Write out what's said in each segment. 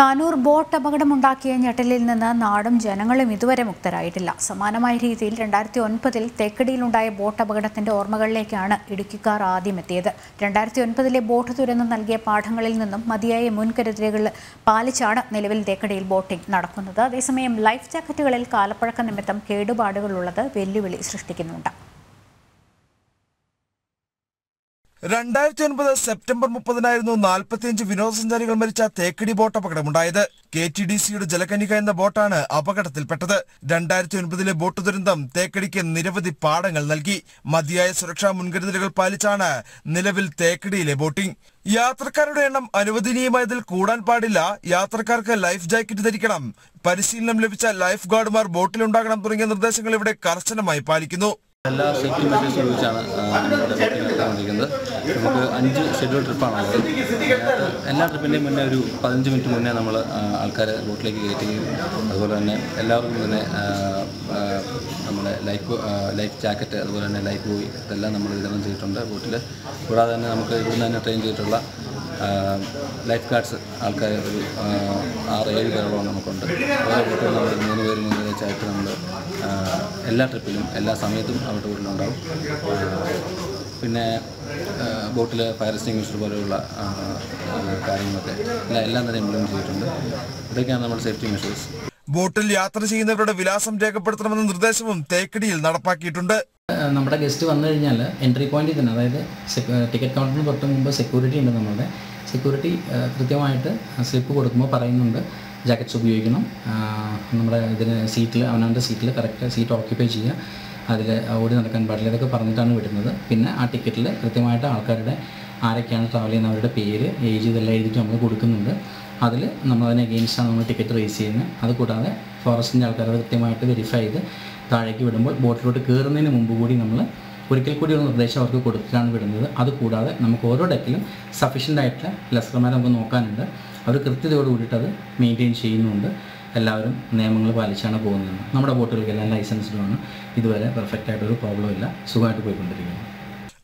Tanur boat അപകടമുണ്ടാക്കിയ ഞെട്ടലിൽ നിന്ന് നാടും ജനങ്ങളും ഇതുവരെ മുക്തരായിട്ടില്ല. സമാനമായ രീതിയിൽ രണ്ടായിരത്തി ഒൻപതിൽ തേക്കടിയിലുണ്ടായ ബോട്ട് അപകടത്തിന്റെ ഓർമ്മകളിലേക്കാണ് ഇടുക്കിക്കാർ ആദ്യം എത്തിയത് രണ്ടായിരത്തി ഒൻപതിലെ ബോട്ട് ദുരന്തം നൽകിയ പാഠങ്ങളിൽ നിന്നും മതിയായ മുൻകരുതലുകൾ പാലിച്ചാണ് നിലവിൽ തേക്കടിയിൽ ബോട്ടിംഗ് നടക്കുന്നത്. അതേസമയം ലൈഫ് ജാക്കറ്റുകളിൽ കാലപ്പഴക്ക നിമിത്തം കേടുപാടുകളുള്ളത് വെല്ലുവിളി സൃഷ്ടിക്കുന്നുണ്ട്. രണ്ടായിരത്തി ഒൻപത് സെപ്റ്റംബർ മുപ്പതിനായിരുന്നു നാൽപ്പത്തിയഞ്ച് വിനോദസഞ്ചാരികൾ മരിച്ച തേക്കടി ബോട്ട് അപകടമുണ്ടായത്. കെ ടി ഡി സിയുടെ ജലകനിക എന്ന ബോട്ടാണ് അപകടത്തിൽപ്പെട്ടത്. രണ്ടായിരത്തി ഒൻപതിലെ ബോട്ട് ദുരന്തം തേക്കടിക്ക് നിരവധി പാഠങ്ങൾ നൽകി. മതിയായ സുരക്ഷാ മുൻകരുതലുകൾ പാലിച്ചാണ് നിലവിൽ തേക്കടിയിലെ ബോട്ടിംഗ്. യാത്രക്കാരുടെ എണ്ണം അനുവദനീയമായതിൽ കൂടാൻ പാടില്ല. യാത്രക്കാർക്ക് ലൈഫ് ജാക്കറ്റ് ധരിക്കണം. പരിശീലനം ലഭിച്ച ലൈഫ് ഗാർഡുമാർ ബോട്ടിലുണ്ടാകണം തുടങ്ങിയ നിർദ്ദേശങ്ങൾ ഇവിടെ കർശനമായി പാലിക്കുന്നു. എല്ലാ മെഷേഴ്സും ഉപയോഗിച്ചാണ് നടത്തിക്കൊണ്ടിരിക്കുന്നത് നമുക്ക് അഞ്ച് ഷെഡ്യൂൾ ട്രിപ്പാണ് ഉള്ളത്. എല്ലാ ട്രിപ്പിന്റെയും മുന്നേ ഒരു പതിനഞ്ച് മിനിറ്റ് മുന്നേ നമ്മൾ ആൾക്കാരെ ബോട്ടിലേക്ക് കയറ്റുകയും അതുപോലെ തന്നെ എല്ലാവർക്കും തന്നെ നമ്മുടെ ലൈഫ് ലൈഫ് ജാക്കറ്റ് അതുപോലെ തന്നെ ലൈഫ് ബോയ് ഇതെല്ലാം നമ്മൾ വിതരണം ചെയ്തിട്ടുണ്ട് ബോട്ടിൽ കൂടാതെ തന്നെ നമുക്ക് ഇവിടുന്ന് തന്നെ ട്രെയിൻ ചെയ്തിട്ടുള്ള ലൈഫ് ഗാർഡ്സ് ആൾക്കാർ ഒരു ആറ് ഏഴ് പേരോളം നമുക്കുണ്ട്. ഓരോ ബോട്ടിൽ നമ്മൾ എല്ലാ ട്രിപ്പിലും എല്ലാ സമയത്തും അവരുടെ കൂട്ടിലുണ്ടാവും പിന്നെ ബോട്ടിൽ ഫയർ എക്സ്റ്റിംഗ്വിഷർ പോലെയുള്ള കാര്യങ്ങളൊക്കെ എല്ലാം എല്ലാം തന്നെ ഇംപ്ലിമെന്റ് ചെയ്തിട്ടുണ്ട്. ഇതൊക്കെയാണ് നമ്മുടെ സേഫ്റ്റി മെഷേഴ്സ്. ബോട്ടിൽ യാത്ര ചെയ്യുന്നവരുടെ വിലാസം രേഖപ്പെടുത്തണമെന്ന നിർദ്ദേശവും തേക്കടിയിൽ നടപ്പാക്കിയിട്ടുണ്ട്. നമ്മുടെ ഗസ്റ്റ് വന്നു കഴിഞ്ഞാൽ എൻട്രി പോയിന്റിൽ തന്നെ അതായത് ടിക്കറ്റ് കൗണ്ടറിന് തൊട്ട് മുമ്പ് സെക്യൂരിറ്റി ഉണ്ട് നമ്മുടെ സെക്യൂരിറ്റി കൃത്യമായിട്ട് സ്ലിപ്പ് കൊടുക്കുമ്പോൾ പറയുന്നുണ്ട്. ജാക്കറ്റ്സ് ഉപയോഗിക്കണം. നമ്മുടെ ഇതിന് സീറ്റിൽ അവനവന്റെ സീറ്റിൽ കറക്റ്റ് സീറ്റ് ഓക്യുപ്പൈ ചെയ്യുക. അതിൽ ഓടി നടക്കാൻ പാടില്ല. ഇതൊക്കെ പറഞ്ഞിട്ടാണ് വിടുന്നത്. പിന്നെ ആ ടിക്കറ്റിൽ കൃത്യമായിട്ട് ആൾക്കാരുടെ ആരൊക്കെയാണ് ട്രാവൽ ചെയ്യുന്നവരുടെ പേര് ഏജ് ഇതെല്ലാം എഴുതിയിട്ട് നമ്മൾ കൊടുക്കുന്നുണ്ട്. അതിൽ നമ്മൾ അതിന് അഗെയിൻസ്റ്റാണ് നമ്മൾ ടിക്കറ്റ് റേസ് ചെയ്യുന്നത്. അത് കൂടാതെ ഫോറസ്റ്റിന്റെ ആൾക്കാരത് കൃത്യമായിട്ട് വെരിഫൈ ചെയ്ത് താഴേക്ക് വിടുമ്പോൾ ബോട്ടിലോട്ട് കയറുന്നതിന് മുമ്പ് കൂടി നമ്മൾ ഒരിക്കൽ കൂടി ഒരു നിർദ്ദേശം അവർക്ക് കൊടുത്തിട്ടാണ് വിടുന്നത്. അതുകൂടാതെ നമുക്ക് ഓരോ ഡെക്കിലും സഫീഷ്യന്റ് ആയിട്ടുള്ള ലെസർമാരെ നമുക്ക് നോക്കാനുണ്ട്. അവർ കൃത്യതയോട് കൂടിയിട്ട് അത് മെയിന്റെയിൻ ചെയ്യുന്നുണ്ട്. എല്ലാവരും നിയമങ്ങൾ പാലിച്ചാണ് പോകുന്നത്. നമ്മുടെ ബോട്ടുകൾക്കെല്ലാം ലൈസൻസ്ഡുമാണ് ഇതുവരെ പെർഫെക്റ്റ് ആയിട്ടൊരു പ്രോബ്ലം ഇല്ല. സുഖമായിട്ട് പോയിക്കൊണ്ടിരിക്കുന്നു.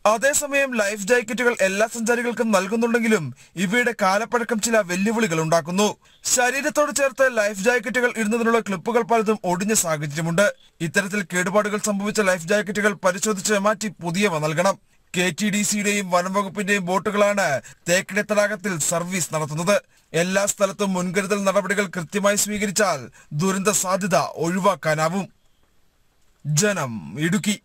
അതേസമയം ലൈഫ് ജാക്കറ്റുകൾ എല്ലാ സഞ്ചാരികൾക്കും നൽകുന്നുണ്ടെങ്കിലും ഇവയുടെ കാലപ്പഴക്കം ചില വെല്ലുവിളികൾ ഉണ്ടാക്കുന്നു. ശരീരത്തോട് ചേർത്ത് ലൈഫ് ജാക്കറ്റുകൾ ഇടുന്നതിനുള്ള ക്ലിപ്പുകൾ പലതും ഒടിഞ്ഞ സാഹചര്യമുണ്ട്. ഇത്തരത്തിൽ കേടുപാടുകൾ സംഭവിച്ച ലൈഫ് ജാക്കറ്റുകൾ പരിശോധിച്ച് മാറ്റി പുതിയവ നൽകണം. കെ ടി ഡി സിയുടെയും വനംവകുപ്പിന്റെയും ബോട്ടുകളാണ് തേക്കടി തടാകത്തിൽ സർവീസ് നടത്തുന്നത്. എല്ലാ സ്ഥലത്തും മുൻകരുതൽ നടപടികൾ കൃത്യമായി സ്വീകരിച്ചാൽ ദുരന്ത സാധ്യത ഒഴിവാക്കാനാവും. ജനം ഇടുക്കി.